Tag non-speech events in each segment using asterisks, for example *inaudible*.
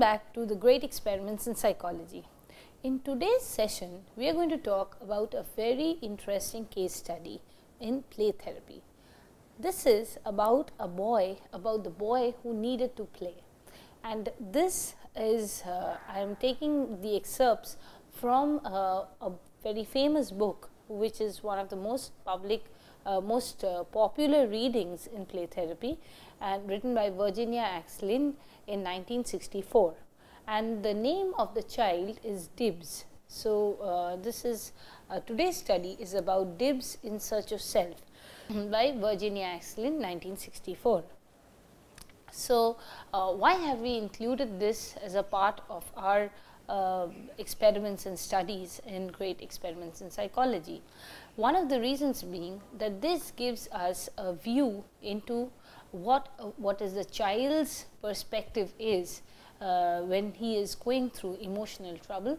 Back to the great experiments in psychology. In today's session, we are going to talk about a very interesting case study in play therapy. This is about a boy, about the boy who needed to play. And this is, uh, I am taking the excerpts from uh, a very famous book, which is one of the most public, uh, most uh, popular readings in play therapy and written by Virginia Axline in 1964 and the name of the child is Dibs. So, uh, this is uh, today's study is about Dibs in search of self *laughs* by Virginia Axline 1964. So, uh, why have we included this as a part of our uh, experiments and studies in great experiments in psychology? One of the reasons being that this gives us a view into what uh, what is the child's perspective is uh, when he is going through emotional trouble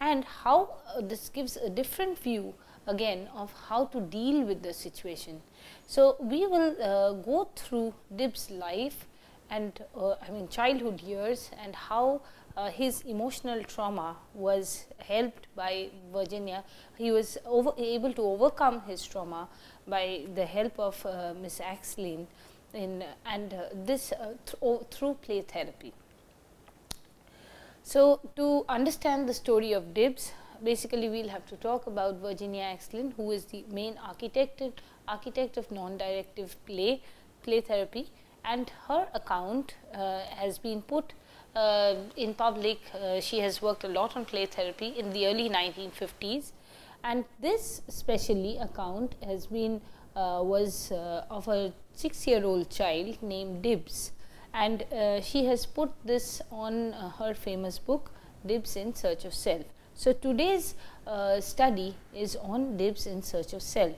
and how uh, this gives a different view again of how to deal with the situation. So, we will uh, go through Dib's life and uh, I mean childhood years and how uh, his emotional trauma was helped by Virginia. He was over, able to overcome his trauma by the help of Miss Axline in and uh, this uh, th through play therapy. So, to understand the story of Dibs, basically we will have to talk about Virginia Axline, who is the main architect architect of non-directive play play therapy, and her account uh, has been put uh, in public. Uh, she has worked a lot on play therapy in the early 1950s, and this especially account has been was uh, of a six year old child named Dibs and uh, she has put this on uh, her famous book Dibs in Search of Self. So, today's uh, study is on Dibs in Search of Self.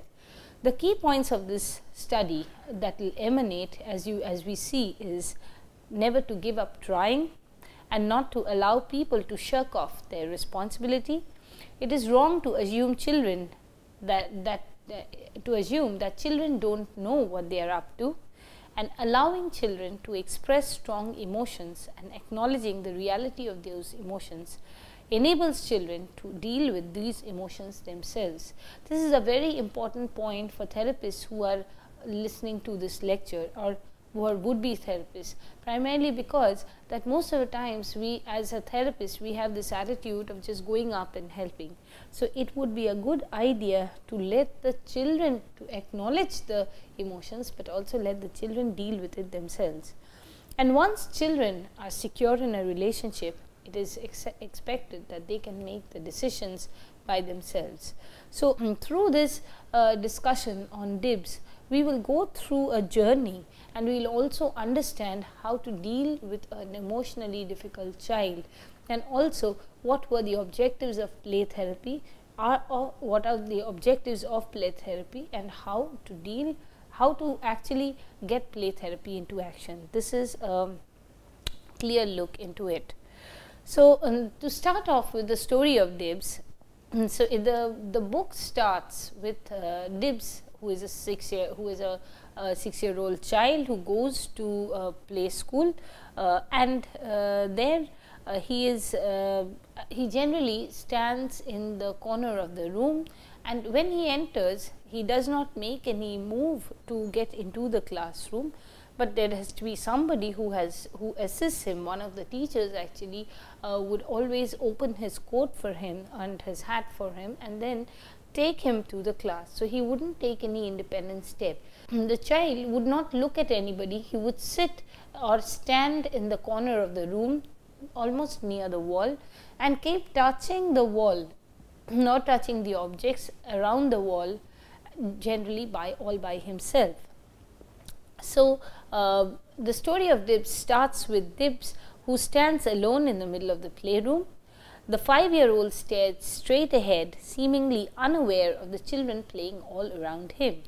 The key points of this study that will emanate as you as we see is never to give up trying and not to allow people to shirk off their responsibility. It is wrong to assume children that, that Uh, to assume that children don't know what they are up to and allowing children to express strong emotions and acknowledging the reality of those emotions enables children to deal with these emotions themselves. This is a very important point for therapists who are listening to this lecture or who are would be therapists primarily because that most of the times we as a therapist we have this attitude of just going up and helping so, it would be a good idea to let the children to acknowledge the emotions, but also let the children deal with it themselves. And once children are secure in a relationship, it is ex expected that they can make the decisions by themselves. So, um, through this uh, discussion on DIBS, we will go through a journey and we will also understand how to deal with an emotionally difficult child. And also what were the objectives of play therapy? Are or what are the objectives of play therapy? And how to deal how to actually get play therapy into action? This is a clear look into it. So um, to start off with the story of dibs so the the book starts with uh, dibs who is a six year who is a, a six year old child who goes to a play school uh, and uh, there uh, he is uh, he generally stands in the corner of the room and when he enters he does not make any move to get into the classroom but there has to be somebody who has who assists him. One of the teachers actually uh, would always open his coat for him and his hat for him and then take him to the class so he wouldn't take any independent step *clears throat* the child would not look at anybody he would sit or stand in the corner of the room almost near the wall and keep touching the wall, *clears throat* not touching the objects around the wall generally by all by himself. So, uh, the story of Dibs starts with Dibs who stands alone in the middle of the playroom. The five year old stared straight ahead, seemingly unaware of the children playing all around him.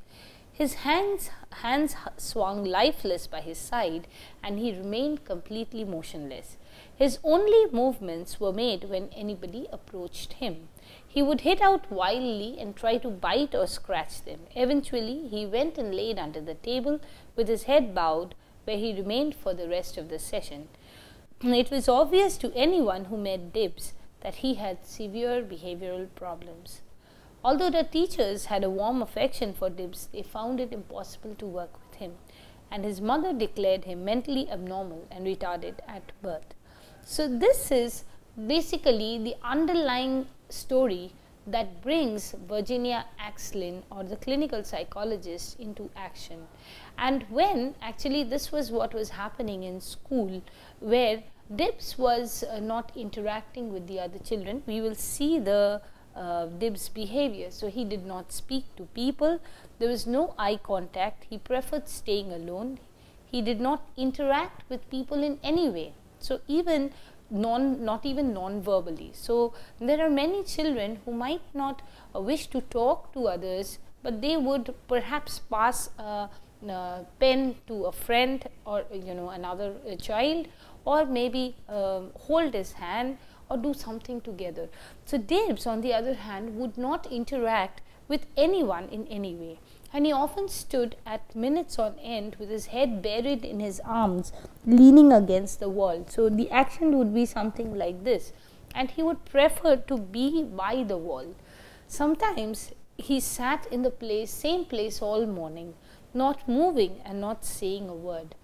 His hands, hands swung lifeless by his side, and he remained completely motionless. His only movements were made when anybody approached him. He would hit out wildly and try to bite or scratch them. Eventually, he went and laid under the table with his head bowed, where he remained for the rest of the session. It was obvious to anyone who met Dibs that he had severe behavioral problems. Although the teachers had a warm affection for Dibs, they found it impossible to work with him, and his mother declared him mentally abnormal and retarded at birth. So, this is basically the underlying story that brings Virginia Axline or the clinical psychologist into action. And when actually this was what was happening in school, where Dibs was uh, not interacting with the other children, we will see the uh, Dibs behavior. So, he did not speak to people, there was no eye contact, he preferred staying alone, he did not interact with people in any way. So, even non not even non verbally. So, there are many children who might not uh, wish to talk to others, but they would perhaps pass a, a pen to a friend or you know another uh, child or maybe uh, hold his hand or do something together. So, Dibs on the other hand would not interact with anyone in any way and he often stood at minutes on end with his head buried in his arms, leaning against the wall. So, the action would be something like this, and he would prefer to be by the wall. Sometimes he sat in the place, same place all morning, not moving and not saying a word.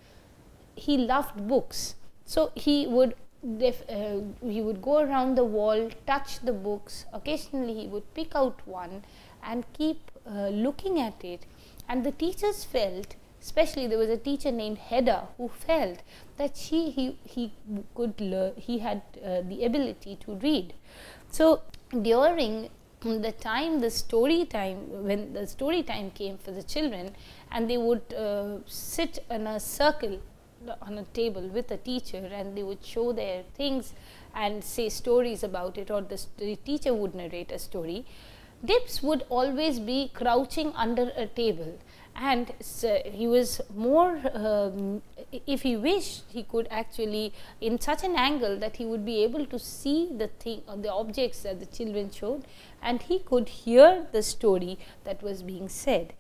He loved books, so he would Def, uh, he would go around the wall, touch the books. Occasionally, he would pick out one and keep uh, looking at it and the teachers felt especially there was a teacher named Hedda who felt that she he, he could learn he had uh, the ability to read so during the time the story time when the story time came for the children and they would uh, sit in a circle on a table with a teacher and they would show their things and say stories about it or the, the teacher would narrate a story Dibs would always be crouching under a table. And so he was more um, if he wished he could actually in such an angle that he would be able to see the thing or the objects that the children showed and he could hear the story that was being said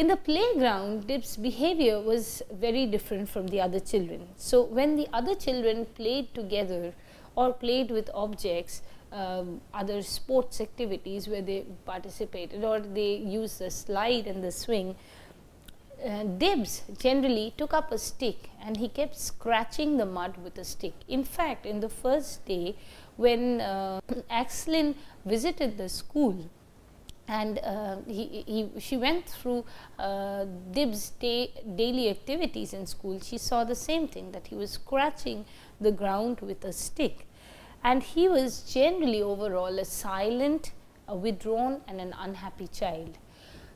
in the playground dib's behavior was very different from the other children so when the other children played together or played with objects um, other sports activities where they participated or they used the slide and the swing. Uh, Dibs generally took up a stick and he kept scratching the mud with a stick. In fact, in the first day when uh, Axline visited the school, and uh, he, he, she went through uh, Dib's daily activities in school. She saw the same thing that he was scratching the ground with a stick and he was generally overall a silent, a withdrawn and an unhappy child.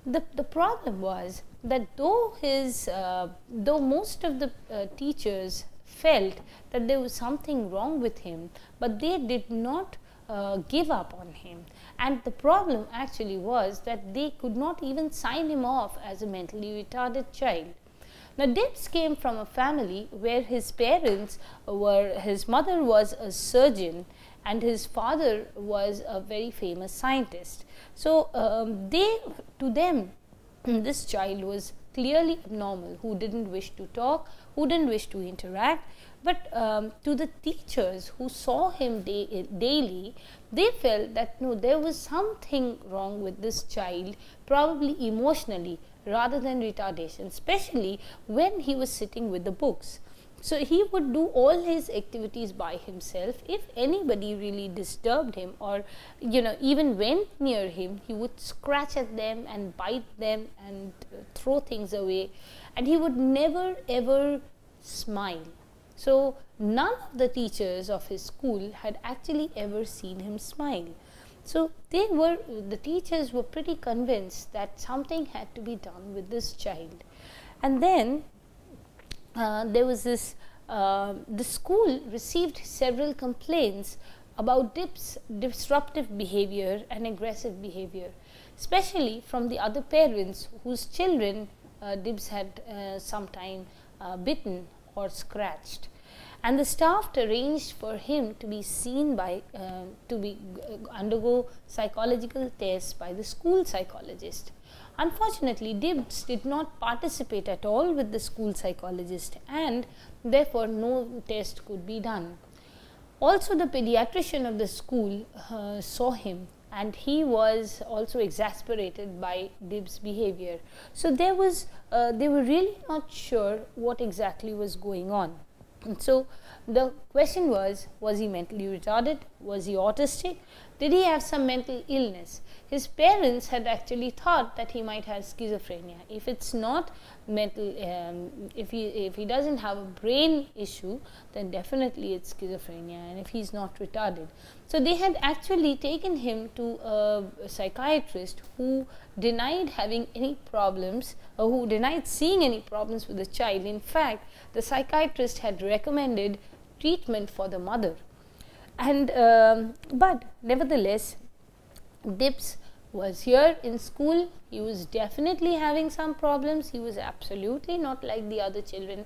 The, the problem was that though his, uh, though most of the uh, teachers felt that there was something wrong with him, but they did not uh, give up on him. And the problem actually was that they could not even sign him off as a mentally retarded child. Now, Dibs came from a family where his parents were, his mother was a surgeon and his father was a very famous scientist. So, um, they, to them, *clears throat* this child was clearly abnormal, who didn't wish to talk, who didn't wish to interact. But um, to the teachers who saw him day, daily, they felt that no, there was something wrong with this child, probably emotionally, rather than retardation, especially when he was sitting with the books. So, he would do all his activities by himself. If anybody really disturbed him or you know even went near him, he would scratch at them and bite them and uh, throw things away and he would never ever smile. So, none of the teachers of his school had actually ever seen him smile. So they were, the teachers were pretty convinced that something had to be done with this child. And then uh, there was this, uh, the school received several complaints about Dib's disruptive behavior and aggressive behavior, especially from the other parents whose children uh, Dibs had uh, sometime uh, bitten or scratched and the staff arranged for him to be seen by uh, to be uh, undergo psychological tests by the school psychologist unfortunately Dibs did not participate at all with the school psychologist and therefore no test could be done also the pediatrician of the school uh, saw him and he was also exasperated by Dibs' behavior. So there was, uh, they were really not sure what exactly was going on. So the question was was he mentally retarded? Was he autistic? Did he have some mental illness? His parents had actually thought that he might have schizophrenia. If it's not mental, um, if he if he doesn't have a brain issue, then definitely it's schizophrenia, and if he's not retarded. So they had actually taken him to a psychiatrist who denied having any problems, or who denied seeing any problems with the child. In fact, the psychiatrist had recommended treatment for the mother. And um, but nevertheless, Dibs was here in school. He was definitely having some problems. He was absolutely not like the other children,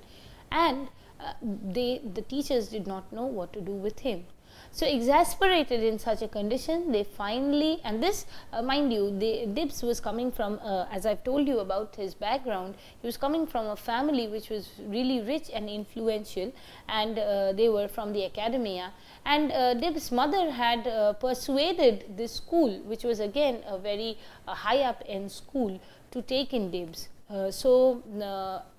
and uh, they the teachers did not know what to do with him. So exasperated in such a condition, they finally, and this, uh, mind you, the, Dibs was coming from, uh, as I've told you about his background, he was coming from a family which was really rich and influential, and uh, they were from the academia. And uh, Dibs' mother had uh, persuaded this school, which was again a very uh, high up end school, to take in Dibs. so,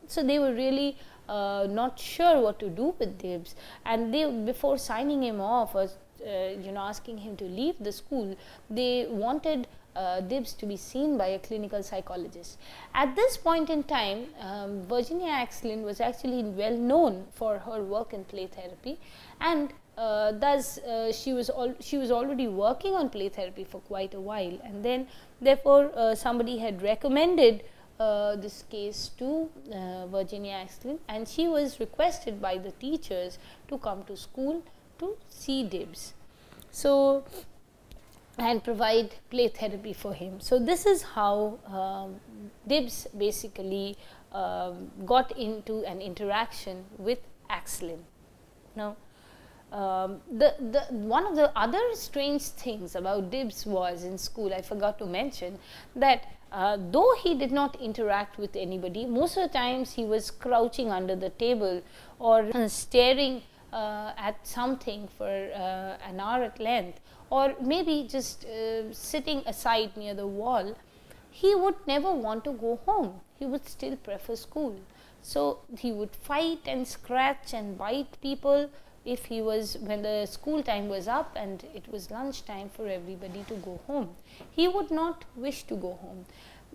so they were really uh, not sure what to do with Dibs and they before signing him off or uh, you know asking him to leave the school they wanted uh, Dibs to be seen by a clinical psychologist. At this point in time, um, Virginia Axline was actually well known for her work in play therapy, and uh, thus uh, she was she was already working on play therapy for quite a while, and then therefore uh, somebody had recommended uh, this case to uh, Virginia Axline and she was requested by the teachers to come to school to see Dibs. So, and provide play therapy for him. So, this is how um, Dibs basically um, got into an interaction with Axline. Now, um, the, the one of the other strange things about Dibs was in school, I forgot to mention that uh, though he did not interact with anybody, most of the times he was crouching under the table or staring uh, at something for uh, an hour at length, or maybe just uh, sitting aside near the wall, he would never want to go home. He would still prefer school. So he would fight and scratch and bite people if he was when the school time was up and it was lunch time for everybody to go home he would not wish to go home.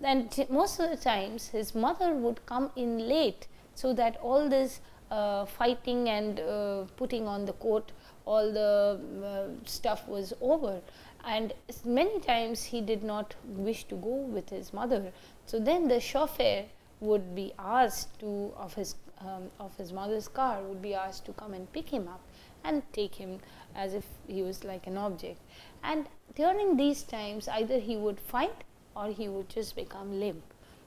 And most of the times his mother would come in late so that all this uh, fighting and uh, putting on the coat all the uh, stuff was over. And many times he did not wish to go with his mother. So then the chauffeur would be asked to of his um, of his mother's car would be asked to come and pick him up and take him as if he was like an object. And during these times, either he would fight or he would just become limp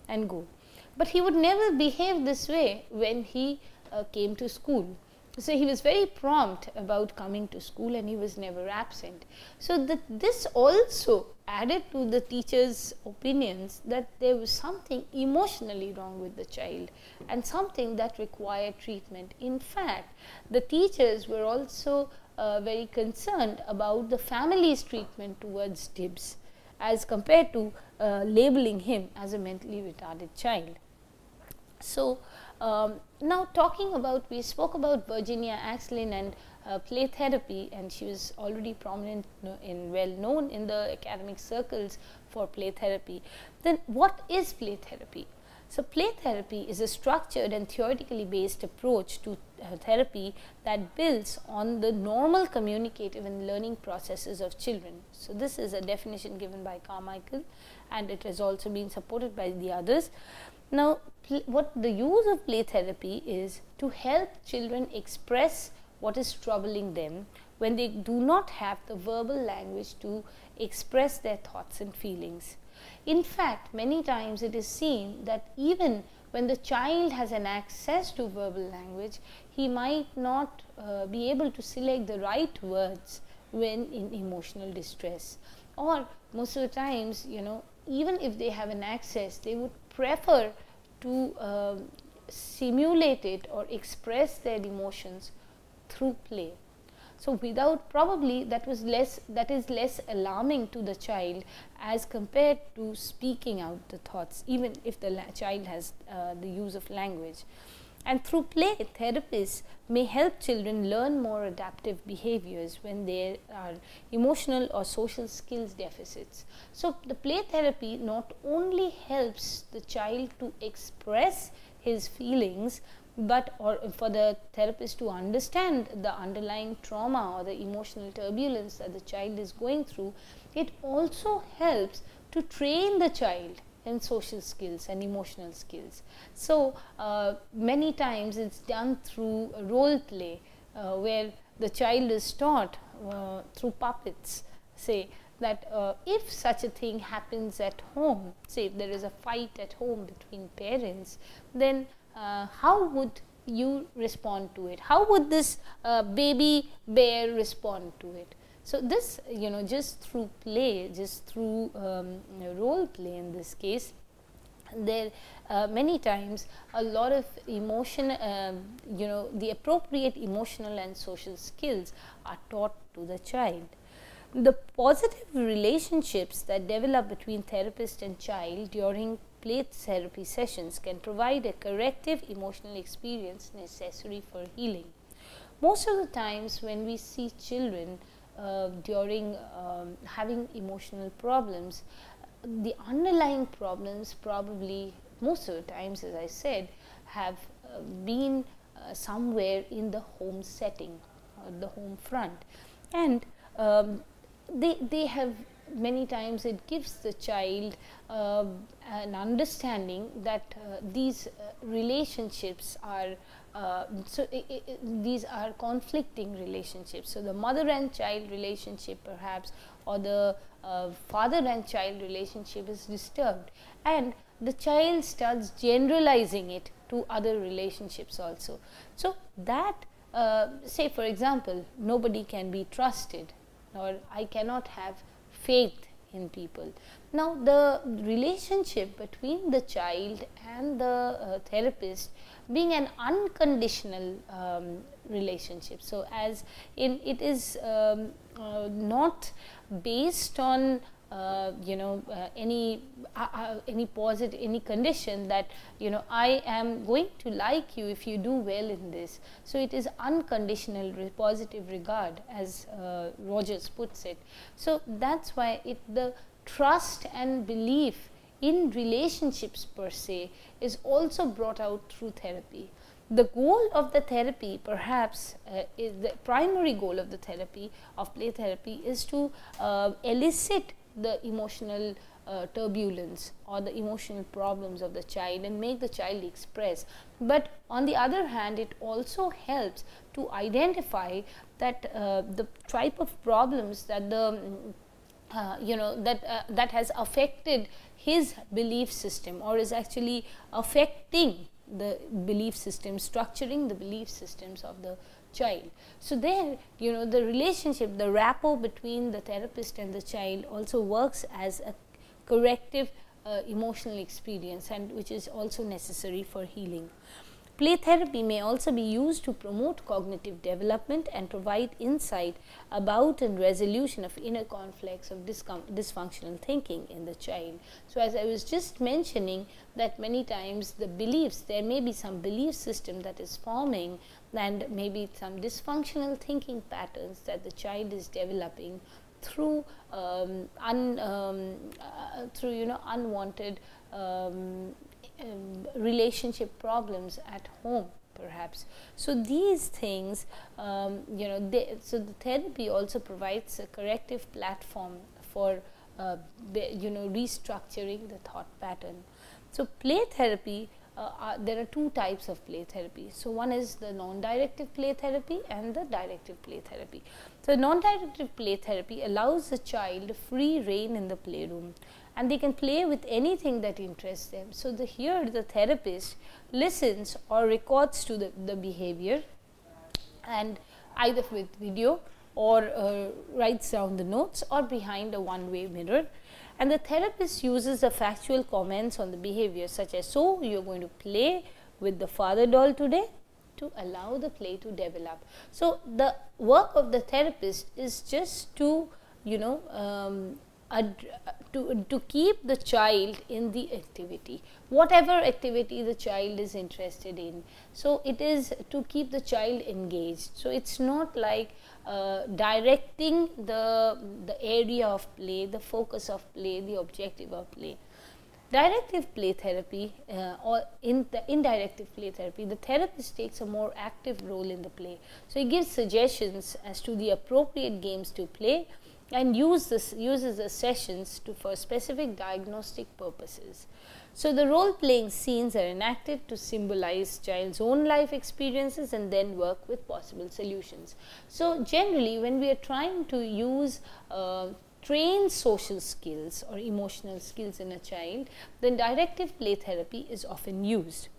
and go. But he would never behave this way when he uh, came to school. So he was very prompt about coming to school and he was never absent. So the, this also added to the teacher's opinions that there was something emotionally wrong with the child and something that required treatment. In fact, the teachers were also uh, very concerned about the family's treatment towards Dibs as compared to uh, labeling him as a mentally retarded child. So, um, now talking about, we spoke about Virginia Axline and uh, play therapy and she was already prominent in well known in the academic circles for play therapy. Then what is play therapy? So, play therapy is a structured and theoretically based approach to uh, therapy that builds on the normal communicative and learning processes of children. So, this is a definition given by Carmichael and it has also been supported by the others. Now, what the use of play therapy is to help children express what is troubling them when they do not have the verbal language to express their thoughts and feelings. In fact, many times it is seen that even when the child has an access to verbal language, he might not uh, be able to select the right words when in emotional distress. Or most of the times, you know, even if they have an access, they would prefer to uh, simulate it or express their emotions through play. So, without probably that was less that is less alarming to the child as compared to speaking out the thoughts even if the child has uh, the use of language. And through play, therapists may help children learn more adaptive behaviors when there are emotional or social skills deficits. So, the play therapy not only helps the child to express his feelings, but or for the therapist to understand the underlying trauma or the emotional turbulence that the child is going through, it also helps to train the child in social skills and emotional skills. So, uh, many times it is done through role play uh, where the child is taught uh, through puppets say that uh, if such a thing happens at home, say if there is a fight at home between parents, then uh, how would you respond to it? How would this uh, baby bear respond to it? So, this you know just through play, just through um, role play in this case, there uh, many times a lot of emotion uh, you know the appropriate emotional and social skills are taught to the child. The positive relationships that develop between therapist and child during play therapy sessions can provide a corrective emotional experience necessary for healing. Most of the times when we see children uh, during um, having emotional problems, the underlying problems probably most of the times as I said have uh, been uh, somewhere in the home setting or the home front. And um, they, they have many times it gives the child uh, an understanding that uh, these uh, relationships are uh, so these are conflicting relationships. So, the mother and child relationship perhaps or the uh, father and child relationship is disturbed and the child starts generalizing it to other relationships also. So, that uh, say for example, nobody can be trusted or I cannot have faith in people. Now, the relationship between the child and the uh, therapist being an unconditional um, relationship. So, as in it is um, uh, not based on uh, you know uh, any uh, uh, any positive any condition that you know I am going to like you if you do well in this. So, it is unconditional re positive regard as uh, Rogers puts it. So, that is why it the trust and belief in relationships per se is also brought out through therapy. The goal of the therapy perhaps uh, is the primary goal of the therapy of play therapy is to uh, elicit the emotional uh, turbulence or the emotional problems of the child and make the child express. But on the other hand, it also helps to identify that uh, the type of problems that the uh, you know that uh, that has affected his belief system or is actually affecting the belief system structuring the belief systems of the child. So there you know the relationship the rapport between the therapist and the child also works as a corrective uh, emotional experience and which is also necessary for healing Play therapy may also be used to promote cognitive development and provide insight about and resolution of inner conflicts of dysfunctional thinking in the child. So, as I was just mentioning that many times the beliefs, there may be some belief system that is forming and maybe some dysfunctional thinking patterns that the child is developing through um, un, um, uh, through you know unwanted um, um, relationship problems at home perhaps. So these things, um, you know, they, so the therapy also provides a corrective platform for, uh, you know, restructuring the thought pattern. So play therapy, uh, uh, there are two types of play therapy. So one is the non-directive play therapy and the directive play therapy. So non-directive play therapy allows the child free reign in the playroom and they can play with anything that interests them. So, the here the therapist listens or records to the, the behavior and either with video or uh, writes down the notes or behind a one way mirror and the therapist uses the factual comments on the behavior such as so you are going to play with the father doll today to allow the play to develop. So, the work of the therapist is just to you know um, to, to keep the child in the activity, whatever activity the child is interested in. So, it is to keep the child engaged. So, it is not like uh, directing the, the area of play, the focus of play, the objective of play. Directive play therapy uh, or in the indirective play therapy, the therapist takes a more active role in the play. So, he gives suggestions as to the appropriate games to play and use this, uses the sessions to, for specific diagnostic purposes. So, the role playing scenes are enacted to symbolize child's own life experiences and then work with possible solutions. So, generally when we are trying to use uh, train social skills or emotional skills in a child, then directive play therapy is often used.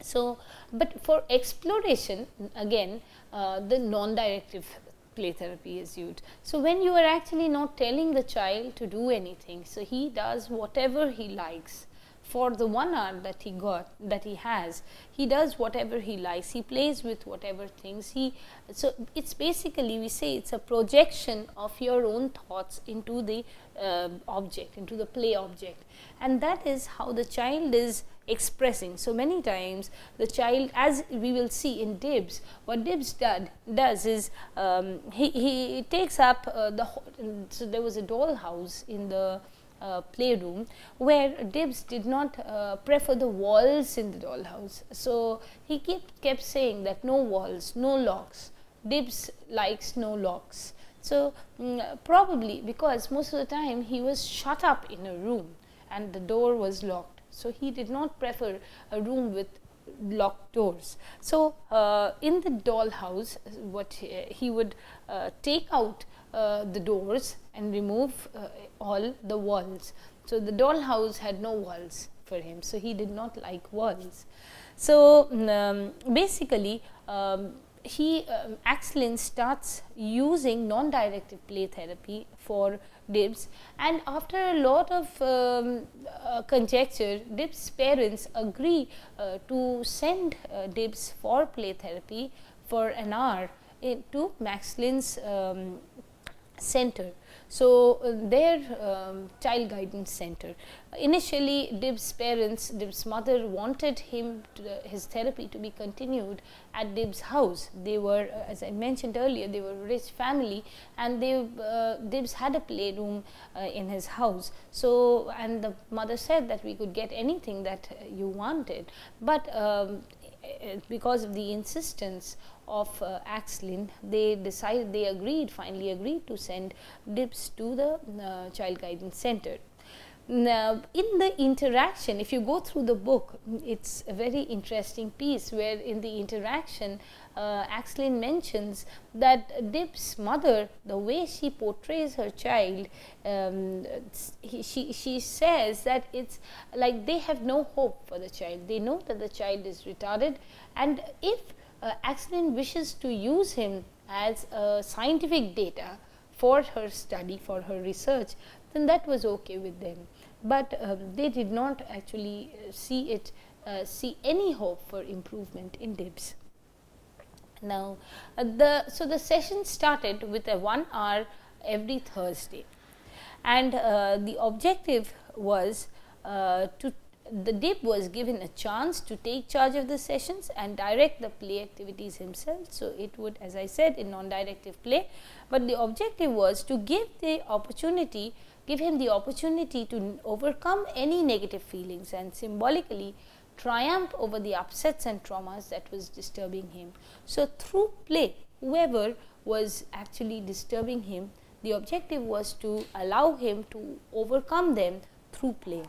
So, but for exploration again uh, the non-directive play therapy is used. So, when you are actually not telling the child to do anything, so he does whatever he likes for the one hour that he got that he has he does whatever he likes he plays with whatever things he so it's basically we say it's a projection of your own thoughts into the uh, object into the play object and that is how the child is expressing. So, many times the child as we will see in Dibs, what Dibs did, does is um, he, he takes up uh, the, so there was a dollhouse in the playroom where Dibs did not uh, prefer the walls in the dollhouse. So, he kept, kept saying that no walls, no locks, Dibs likes no locks. So, mm, probably because most of the time he was shut up in a room and the door was locked. So, he did not prefer a room with locked doors. So, uh, in the dollhouse what he, he would uh, take out uh, the doors and remove uh, all the walls. So, the dollhouse had no walls for him. So, he did not like walls. So, um, basically um, he um, Axline starts using non-directive play therapy for Dibs and after a lot of um, uh, conjecture Dibs parents agree uh, to send uh, Dibs for play therapy for an hour in, to Maxlin's um, center. So, uh, their um, child guidance center. Initially, Dib's parents, Dib's mother wanted him to, uh, his therapy to be continued at Dib's house. They were, uh, as I mentioned earlier, they were a rich family and they, uh, Dibs had a playroom uh, in his house. So, and the mother said that we could get anything that you wanted. But um, because of the insistence of uh, Axline, they decided, they agreed, finally agreed to send Dibs to the uh, Child Guidance Center. Now, in the interaction, if you go through the book, it's a very interesting piece where in the interaction, uh, mentions that Dib's mother, the way she portrays her child, um, he, she, she says that it's like they have no hope for the child. They know that the child is retarded and if uh, Axline wishes to use him as a scientific data for her study, for her research, then that was okay with them. But um, they did not actually uh, see it, uh, see any hope for improvement in DIBS. Now, uh, the so the session started with a one hour every Thursday, and uh, the objective was uh, to the DIP was given a chance to take charge of the sessions and direct the play activities himself. So, it would as I said in non-directive play, but the objective was to give the opportunity give him the opportunity to overcome any negative feelings and symbolically triumph over the upsets and traumas that was disturbing him. So, through play, whoever was actually disturbing him, the objective was to allow him to overcome them through play.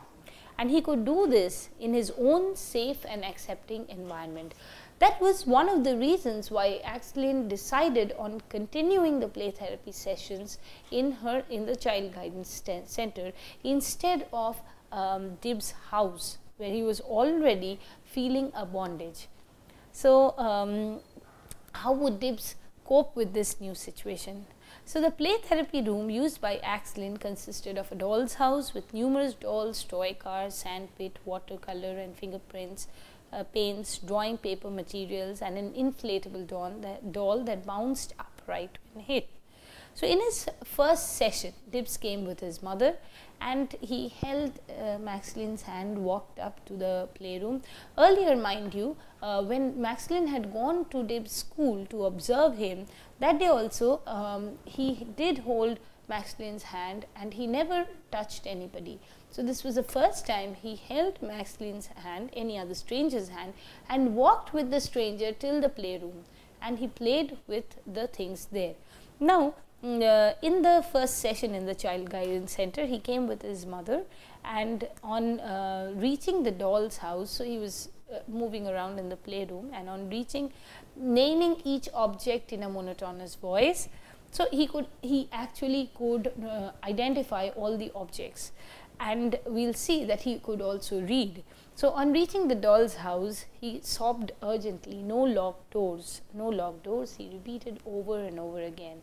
And he could do this in his own safe and accepting environment. That was one of the reasons why Axline decided on continuing the play therapy sessions in her in the child guidance center instead of um, Dib's house where he was already feeling a bondage. So, um, how would Dibs cope with this new situation? So, the play therapy room used by Axline consisted of a doll's house with numerous dolls, toy cars, sandpit, watercolor, and fingerprints, uh, paints, drawing paper materials, and an inflatable doll that, doll that bounced upright when hit. So, in his first session, Dibs came with his mother and he held uh, Maxline's hand, walked up to the playroom. Earlier, mind you, uh, when Maxline had gone to Dib's school to observe him, that day also um, he did hold Maxline's hand and he never touched anybody. So, this was the first time he held Maxline's hand, any other stranger's hand, and walked with the stranger till the playroom and he played with the things there. Now, uh, in the first session in the child guidance center he came with his mother and on uh, reaching the doll's house so he was uh, moving around in the playroom and on reaching naming each object in a monotonous voice so he could he actually could uh, identify all the objects. And we'll see that he could also read. So on reaching the doll's house he sobbed urgently no locked doors no locked doors he repeated over and over again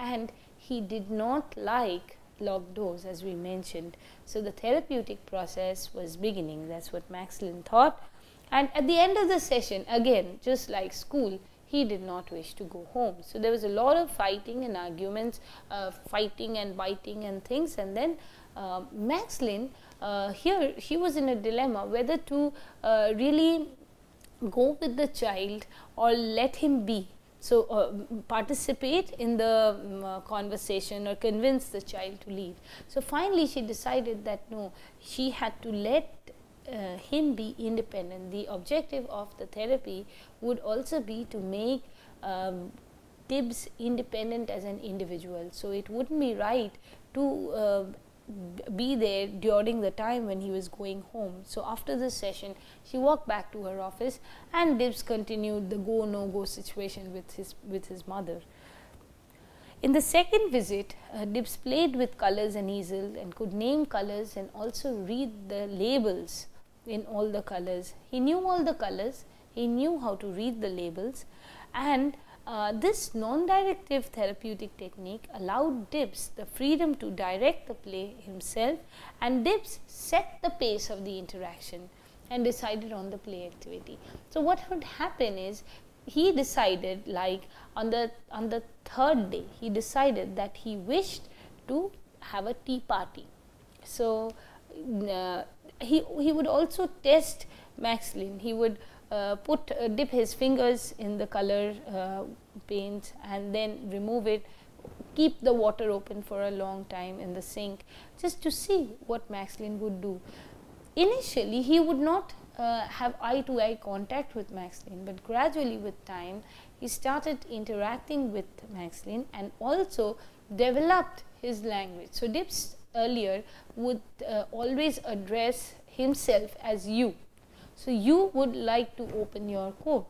and he did not like locked doors as we mentioned. So, the therapeutic process was beginning that is what Maxlin thought and at the end of the session again just like school he did not wish to go home. So, there was a lot of fighting and arguments, uh, fighting and biting and things and then uh, Maxline uh, here he was in a dilemma whether to uh, really go with the child or let him be so, uh, participate in the um, conversation or convince the child to leave. So, finally, she decided that no, she had to let uh, him be independent. The objective of the therapy would also be to make um, Dibs independent as an individual. So, it wouldn't be right to uh, be there during the time when he was going home. So, after this session, she walked back to her office and Dibs continued the go no go situation with his, with his mother. In the second visit, uh, Dibs played with colors and easel and could name colors and also read the labels in all the colors. He knew all the colors, he knew how to read the labels and uh, this non-directive therapeutic technique allowed Dibs the freedom to direct the play himself and Dibs set the pace of the interaction and decided on the play activity. So, what would happen is he decided like on the on the third day he decided that he wished to have a tea party. So, uh, he, he would also test Maxline, he would uh, put uh, dip his fingers in the color uh, paint and then remove it keep the water open for a long time in the sink just to see what Maxline would do. Initially, he would not uh, have eye to eye contact with Maxline, but gradually with time, he started interacting with Maxline and also developed his language. So, Dibs earlier would uh, always address himself as you so, you would like to open your coat.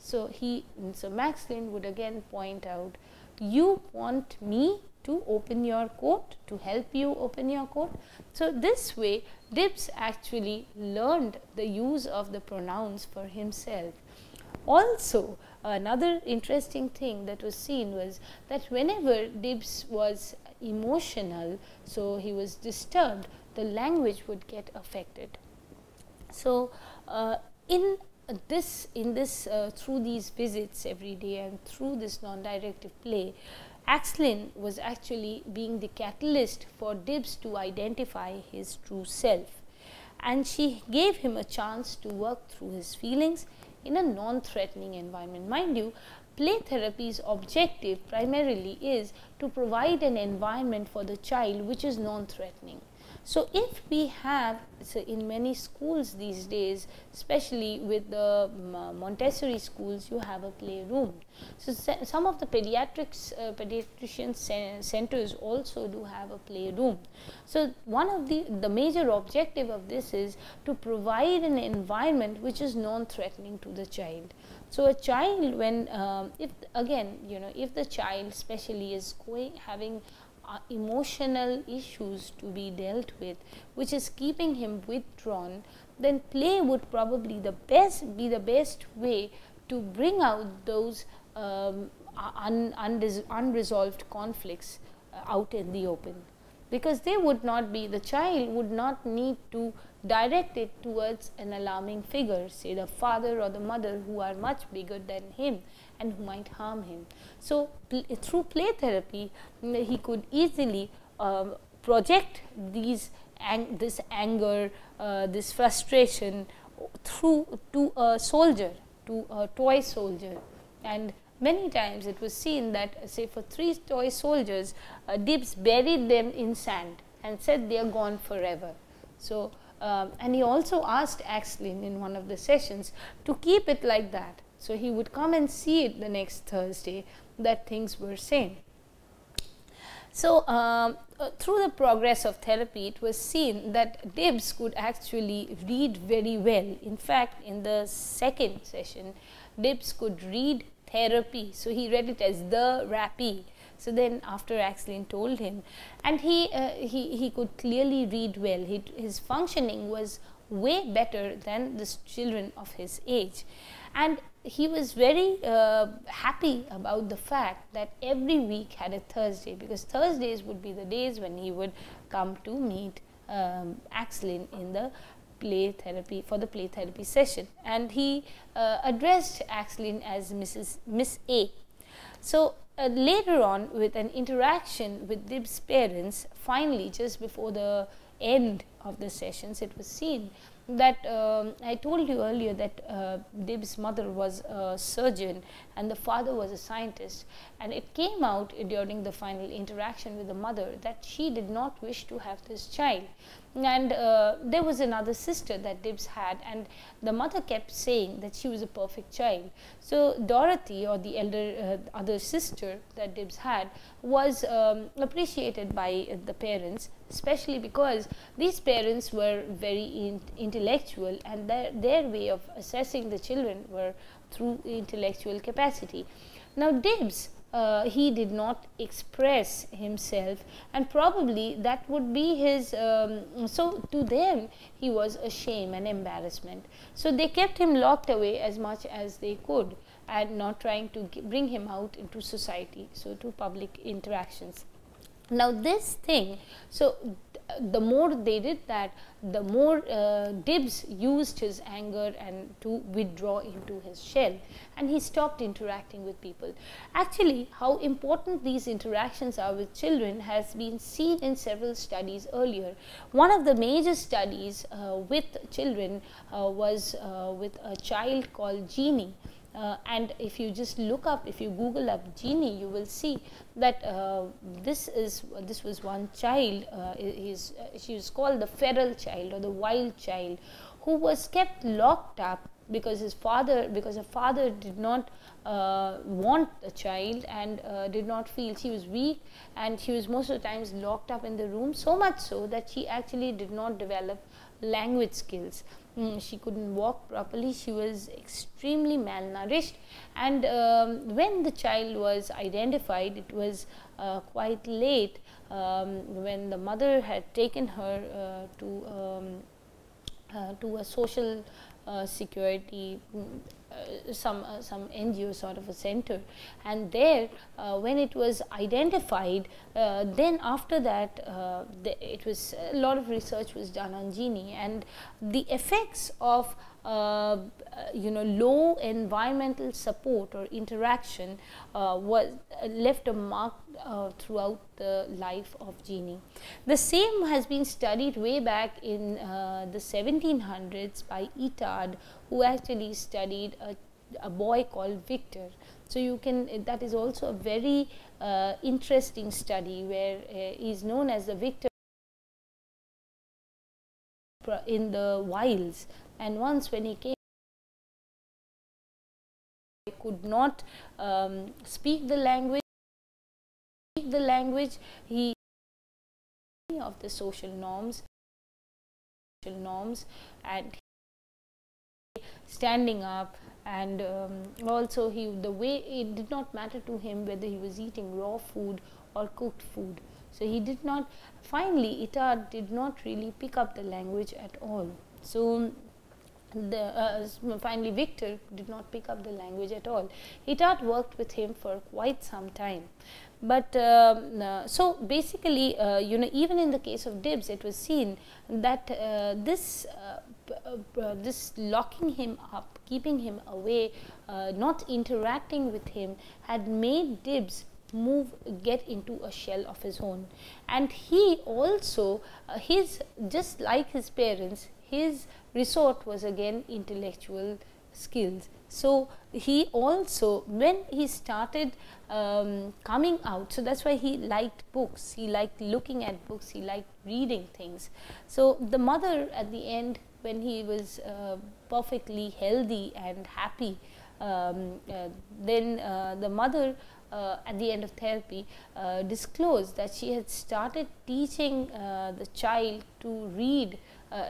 So, he so Maxline would again point out you want me to open your coat to help you open your coat. So, this way Dibs actually learned the use of the pronouns for himself. Also, another interesting thing that was seen was that whenever Dibs was emotional, so he was disturbed, the language would get affected. So, in this in this uh, through these visits every day and through this non-directive play Axline was actually being the catalyst for Dibs to identify his true self and she gave him a chance to work through his feelings in a non-threatening environment. Mind you, play therapy's objective primarily is to provide an environment for the child which is non-threatening. So, if we have so in many schools these days, especially with the um, Montessori schools, you have a playroom. So, some of the pediatrics uh, pediatrician centers also do have a playroom. So, one of the the major objective of this is to provide an environment which is non-threatening to the child. So, a child when um, if again you know if the child especially is going having uh, emotional issues to be dealt with which is keeping him withdrawn then play would probably the best be the best way to bring out those um, un, unresolved conflicts uh, out in the open. Because they would not be the child would not need to direct it towards an alarming figure say the father or the mother who are much bigger than him and who might harm him. So, through play therapy, he could easily uh, project these ang this anger, uh, this frustration through to a soldier, to a toy soldier. And many times it was seen that say for three toy soldiers, uh, buried them in sand and said they are gone forever. So, um, and he also asked Axline in one of the sessions to keep it like that. So, he would come and see it the next Thursday that things were same. So, um, uh, through the progress of therapy, it was seen that Dibs could actually read very well. In fact, in the second session, Dibs could read therapy. So, he read it as the rappy. So, then after Axline told him and he, uh, he, he could clearly read well, he, his functioning was way better than the children of his age. And he was very uh, happy about the fact that every week had a Thursday because Thursdays would be the days when he would come to meet um, Axline in the play therapy for the play therapy session and he uh, addressed Axline as Mrs. Miss A. So uh, later on with an interaction with Dib's parents finally just before the end of the sessions it was seen that um, I told you earlier that uh, Dib's mother was a surgeon and the father was a scientist and it came out during the final interaction with the mother that she did not wish to have this child and uh, there was another sister that Dibs had and the mother kept saying that she was a perfect child. So, Dorothy or the elder uh, other sister that Dibs had was um, appreciated by the parents especially because these parents were very in intellectual and their, their way of assessing the children were through intellectual capacity. Now, Dibs uh, he did not express himself and probably that would be his um, so to them he was a shame and embarrassment so they kept him locked away as much as they could and not trying to bring him out into society so to public interactions now this thing so the more they did that, the more uh, Dibs used his anger and to withdraw into his shell and he stopped interacting with people. Actually, how important these interactions are with children has been seen in several studies earlier. One of the major studies uh, with children uh, was uh, with a child called Genie uh, and if you just look up, if you Google up Genie, you will see that uh, this is this was one child. Uh, is she was called the feral child or the wild child, who was kept locked up because his father because her father did not uh, want the child and uh, did not feel she was weak and she was most of the times locked up in the room so much so that she actually did not develop language skills she couldn't walk properly. She was extremely malnourished. And um, when the child was identified it was uh, quite late um, when the mother had taken her uh, to um, uh, to a social uh, security mm, uh, some uh, some NGO sort of a center. And there uh, when it was identified uh, then after that uh, the, it was a lot of research was done on Genie and the effects of uh, you know low environmental support or interaction uh, was uh, left a mark uh, throughout the life of Genie. The same has been studied way back in uh, the 1700s by Itard who actually studied a, a boy called Victor. So, you can that is also a very uh, interesting study where he is known as the victor in the wilds and once when he came he could not um, speak the language speak the language he of the social norms social norms and standing up and um, also he the way it did not matter to him whether he was eating raw food or cooked food. So he did not finally Itard did not really pick up the language at all. So the, uh, finally Victor did not pick up the language at all. Itard worked with him for quite some time. But um, uh, so basically, uh, you know, even in the case of Dibs, it was seen that uh, this uh, uh, this locking him up, keeping him away, not interacting with him, had made Dibs move get into a shell of his own and he also his just like his parents his resort was again intellectual skills. So, he also when he started um, coming out, so that is why he liked books, he liked looking at books, he liked reading things. So, the mother at the end when he was uh, perfectly healthy and happy, um, uh, then uh, the mother uh, at the end of therapy uh, disclosed that she had started teaching uh, the child to read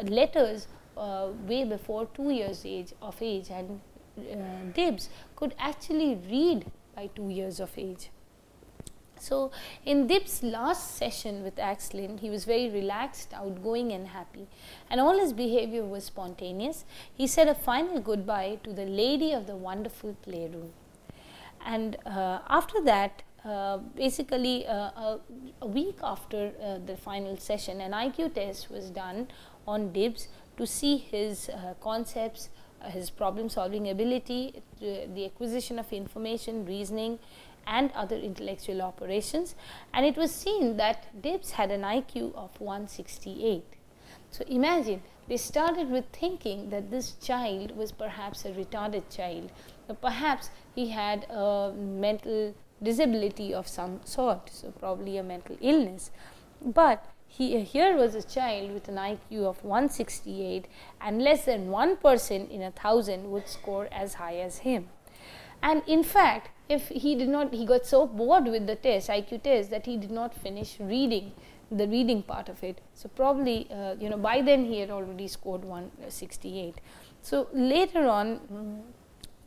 letters uh, way before two years age of age and uh, Dibs could actually read by two years of age. So, in Dib's last session with Axline, he was very relaxed, outgoing and happy and all his behavior was spontaneous. He said a final goodbye to the lady of the wonderful playroom. And uh, after that, uh, basically uh, a, a, week after uh, the final session, an IQ test was done on Dibs to see his uh, concepts, uh, his problem solving ability, the acquisition of information, reasoning and other intellectual operations and it was seen that Dibs had an IQ of 168. So, imagine they started with thinking that this child was perhaps a retarded child, perhaps he had a mental disability of some sort, so probably a mental illness. But he, here was a child with an IQ of 168 and less than 1 person in a thousand would score as high as him. And in fact, if he did not, he got so bored with the test, IQ test, that he did not finish reading the reading part of it. So, probably, uh, you know, by then he had already scored 168. So, later on,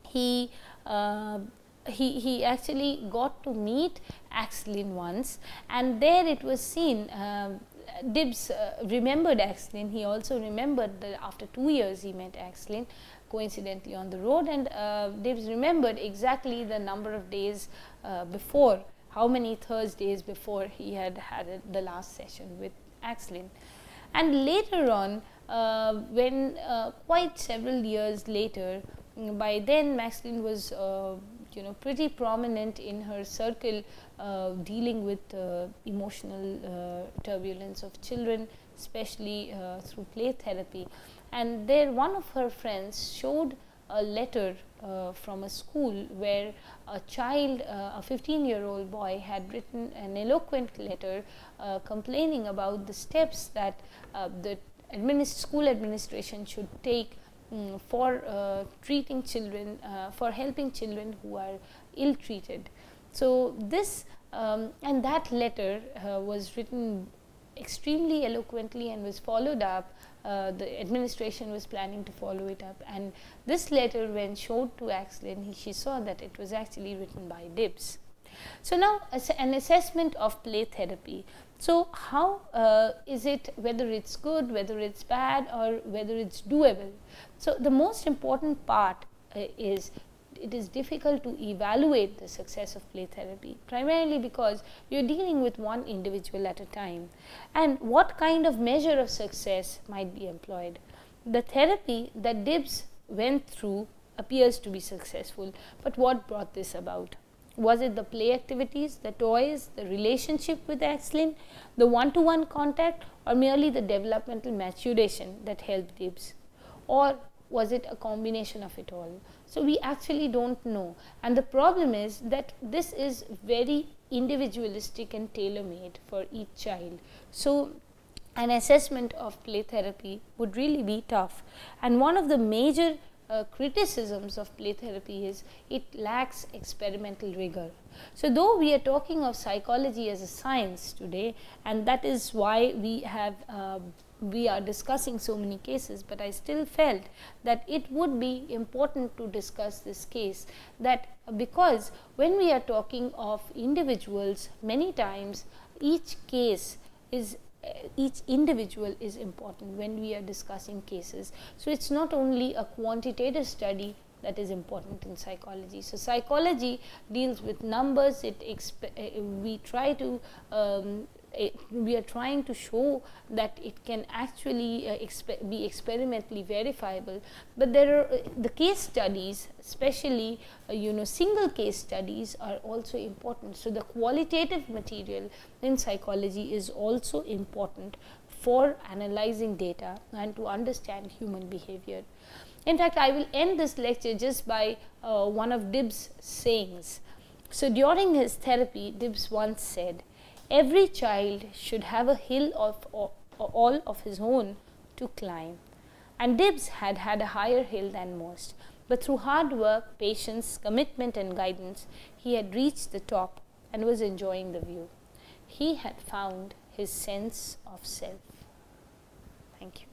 he uh, he, he actually got to meet Axline once and there it was seen uh, Dibs uh, remembered Axline. He also remembered that after two years he met Axline coincidentally on the road and uh, Dibs remembered exactly the number of days uh, before, how many Thursdays before he had had a, the last session with Axline. And later on, uh, when uh, quite several years later, by then Axline was uh, you know pretty prominent in her circle uh, dealing with uh, emotional uh, turbulence of children especially uh, through play therapy. And there one of her friends showed a letter uh, from a school where a child, a 15 year old boy had written an eloquent letter complaining about the steps that the administ school administration should take um, for uh, treating children, uh, for helping children who are ill treated. So, this um, and that letter uh, was written extremely eloquently and was followed up. Uh, the administration was planning to follow it up and this letter when showed to Axline, she saw that it was actually written by Dibs. So, now an assessment of play therapy. So, how uh, is it whether it is good, whether it is bad or whether it is doable. So, the most important part uh, is it is difficult to evaluate the success of play therapy primarily because you are dealing with one individual at a time and what kind of measure of success might be employed. The therapy that Dibs went through appears to be successful, but what brought this about? Was it the play activities, the toys, the relationship with Axline, the one-to-one -one contact or merely the developmental maturation that helped Dibs? Or Was it a combination of it all? So we actually don't know. And the problem is that this is very individualistic and tailor made for each child. So an assessment of play therapy would really be tough. And one of the major uh, criticisms of play therapy is it lacks experimental rigor. So, though we are talking of psychology as a science today, and that is why we have uh, we are discussing so many cases, but I still felt that it would be important to discuss this case that because when we are talking of individuals, many times each case is each individual is important when we are discussing cases. So, it is not only a quantitative study that is important in psychology. So, psychology deals with numbers, it uh, we try to um, it, we are trying to show that it can actually uh, be experimentally verifiable, but there are uh, the case studies especially uh, you know single case studies are also important. So, the qualitative material in psychology is also important for analyzing data and to understand human behavior. In fact, I will end this lecture just by uh, one of Dibs' sayings. So, during his therapy, Dibs once said, Every child should have a hill of all of his own to climb. And Dibs had had a higher hill than most, but through hard work, patience, commitment, and guidance, he had reached the top and was enjoying the view. He had found his sense of self. Thank you.